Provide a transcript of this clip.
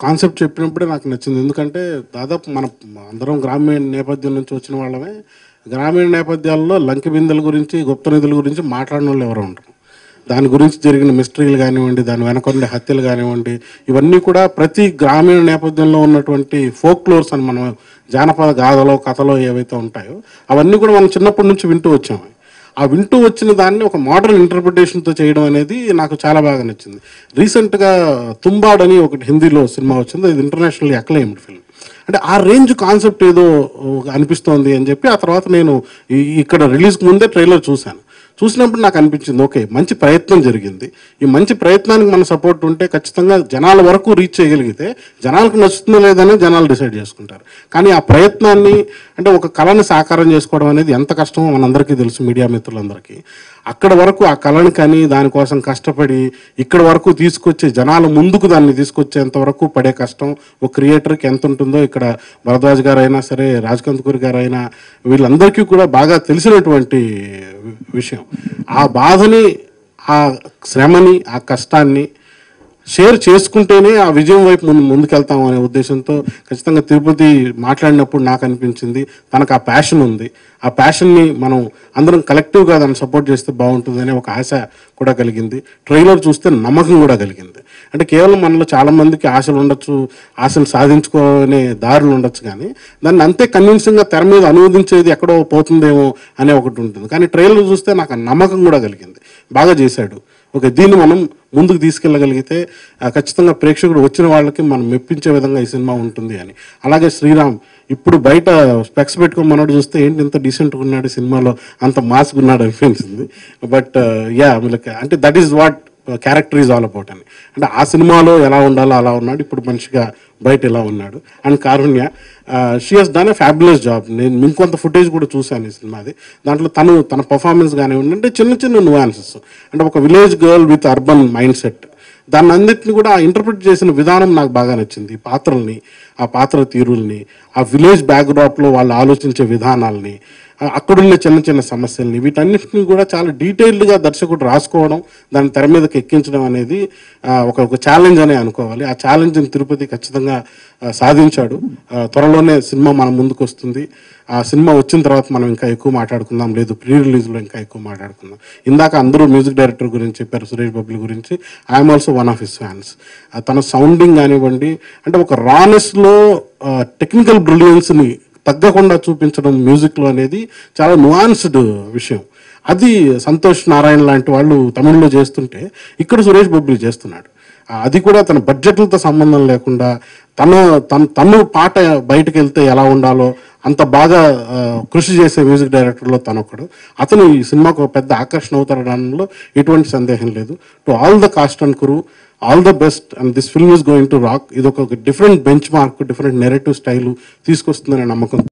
Concept చెప్పినప్పుడే నాకు నచ్చింది. ఎందుకంటే దాదాపు మన అందరం గ్రామీణ నేపథ్యం నుంచి వచ్చిన వాళ్ళమే. గ్రామీణ నేపథ్యాల్లో లంకి బిందెల గురించి గుప్త నిధుల గురించి మాట్లాడిన వాళ్ళు ఎవరు ఉండరు. దాని గురించి జరిగిన మిస్టరీలు కానివ్వండి దాని వెనక ఉండే హత్యలు కానివ్వండి ఇవన్నీ కూడా ప్రతి గ్రామీణ నేపథ్యంలో ఉన్నటువంటి ఫోక్లోర్స్ అని మనం జానపద గాథలో కథలో ఏవైతే ఉంటాయో అవన్నీ కూడా మనం చిన్నప్పటి నుంచి వింటూ వచ్చాము. ఆ వింటూ వచ్చిన దాన్ని ఒక మోడర్న్ ఇంటర్ప్రిటేషన్తో చేయడం అనేది నాకు చాలా బాగా నచ్చింది. రీసెంట్గా తుంబాడ్ అని ఒకటి హిందీలో సినిమా వచ్చింది. అది ఇంటర్నేషనల్ అక్లైమ్డ్ ఫిల్మ్ అంటే ఆ రేంజ్ కాన్సెప్ట్ ఏదో అనిపిస్తోంది అని చెప్పి ఆ తర్వాత నేను ఈ- ఇక్కడ రిలీజ్కి ముందే ట్రైలర్ చూశాను. చూసినప్పుడు నాకు అనిపించింది ఓకే మంచి ప్రయత్నం జరిగింది. ఈ మంచి ప్రయత్నానికి మన సపోర్ట్ ఉంటే ఖచ్చితంగా జనాల వరకు రీచ్ చేయగలిగితే జనాలకు నచ్చుతుందో లేదని జనాలు డిసైడ్ చేసుకుంటారు. కానీ ఆ ప్రయత్నాన్ని అంటే ఒక కళని సాకారం చేసుకోవడం అనేది ఎంత కష్టమో మనందరికీ తెలుసు మీడియా మిత్రులందరికీ. అక్కడ వరకు ఆ కళని కానీ దానికోసం కష్టపడి ఇక్కడ వరకు తీసుకొచ్చే జనాల ముందుకు దాన్ని తీసుకొచ్చేంత వరకు పడే కష్టం ఒక క్రియేటర్కి ఎంత ఉంటుందో ఇక్కడ భరద్వాజ్ గారు అయినా సరే రాజకంతుకూరి గారు అయినా వీళ్ళందరికీ కూడా బాగా తెలిసినటువంటి విషయం. ఆ బాధని ఆ శ్రమని ఆ కష్టాన్ని షేర్ చేసుకుంటేనే ఆ విజయం వైపు ముందు ముందుకెళ్తాం అనే ఉద్దేశంతో ఖచ్చితంగా తిరుపతి మాట్లాడినప్పుడు నాకు అనిపించింది తనకు ఆ ప్యాషన్ ఉంది. ఆ ప్యాషన్ని మనం అందరం కలెక్టివ్గా దాన్ని సపోర్ట్ చేస్తే బాగుంటుందనే ఒక ఆశ కూడా కలిగింది. ట్రైలర్ చూస్తే నమ్మకం కూడా కలిగింది. అంటే కేవలం మనలో చాలామందికి ఆశలు ఉండొచ్చు ఆశలు సాధించుకునే దారులు ఉండొచ్చు కానీ దాన్ని అంతే కన్విన్సింగ్గా తెర మీద అనువదించేది ఎక్కడో పోతుందేమో అనే ఒకటి ఉంటుంది. కానీ ట్రైలర్ చూస్తే నాకు ఆ నమ్మకం కూడా కలిగింది. బాగా చేశాడు. ఓకే దీన్ని మనం ముందుకు తీసుకెళ్ళగలిగితే ఖచ్చితంగా ప్రేక్షకుడు వచ్చిన వాళ్ళకి మనం మెప్పించే విధంగా ఈ సినిమా ఉంటుంది అని. అలాగే శ్రీరామ్ ఇప్పుడు బయట స్పెక్స్ పెట్టుకుని మనోడు చూస్తే ఏంటి ఇంత డీసెంట్గా ఉన్నాడు సినిమాలో అంత మాస్గా ఉన్నాడు అనిపించింది. బట్ యా uh, అంటే that is what character is all about అని. అంటే ఆ సినిమాలో ఎలా ఉండాలో అలా ఉన్నాడు ఇప్పుడు మనిషిగా బయట ఎలా ఉన్నాడు. And Karunya she has done a fabulous job నేను ఇంకొంత ఫుటేజ్ కూడా చూశాను ఈ సినిమాది. దాంట్లో తను తన పర్ఫార్మెన్స్ కానివ్వండి అంటే చిన్న చిన్న నువాన్సెస్ అంటే ఒక village girl with urban mindset దాన్ని అన్నిటిని కూడా ఇంటర్ప్రిట్ చేసిన విధానం నాకు బాగా నచ్చింది. ఈ పాత్రల్ని ఆ పాత్ర తీరుల్ని ఆ విలేజ్ బ్యాక్డ్రాప్లో వాళ్ళు ఆలోచించే విధానాల్ని అక్కడున్న చిన్న చిన్న సమస్యల్ని వీటన్నిటిని కూడా చాలా డీటెయిల్డ్గా దర్శకుడు రాసుకోవడం దాని తెర మీదకి ఎక్కించడం అనేది ఒక ఒక ఛాలెంజ్ అనే అనుకోవాలి. ఆ ఛాలెంజ్ని తిరుపతి ఖచ్చితంగా సాధించాడు. త్వరలోనే సినిమా మన ముందుకు వస్తుంది. ఆ సినిమా వచ్చిన తర్వాత మనం ఇంకా ఎక్కువ మాట్లాడుకుందాం. లేదు ప్రీ రిలీజ్లో ఇంకా ఎక్కువ మాట్లాడుకుందాం. ఇందాక అందరూ మ్యూజిక్ డైరెక్టర్ గురించి చెప్పారు సురేష్ బబ్లి గురించి. I'm also one of his fans తన సౌండింగ్ కానివ్వండి అంటే ఒక రానెస్లో టెక్నికల్ బ్రిలియన్స్ని తగ్గకుండా చూపించడం మ్యూజిక్లో అనేది చాలా నువాన్స్డ్ విషయం. అది సంతోష్ నారాయణ లాంటి వాళ్ళు తమిళ్ళో చేస్తుంటే ఇక్కడ సురేష్ బొబ్బిలి చేస్తున్నాడు. అది కూడా తన బడ్జెట్లతో సంబంధం లేకుండా తను తన తను పాట బయటకు వెళ్తే ఎలా ఉండాలో అంత బాగా కృషి చేసే మ్యూజిక్ డైరెక్టర్లో తను ఒకడు అతను ఈ సినిమాకు ఒక పెద్ద ఆకర్షణ అవుతాడనడంలో ఎటువంటి సందేహం లేదు. To all the cast and crew all the best and this film is going to rock ఇది ఒక different benchmark different narrative style తీసుకొస్తుందనే నమ్మకం.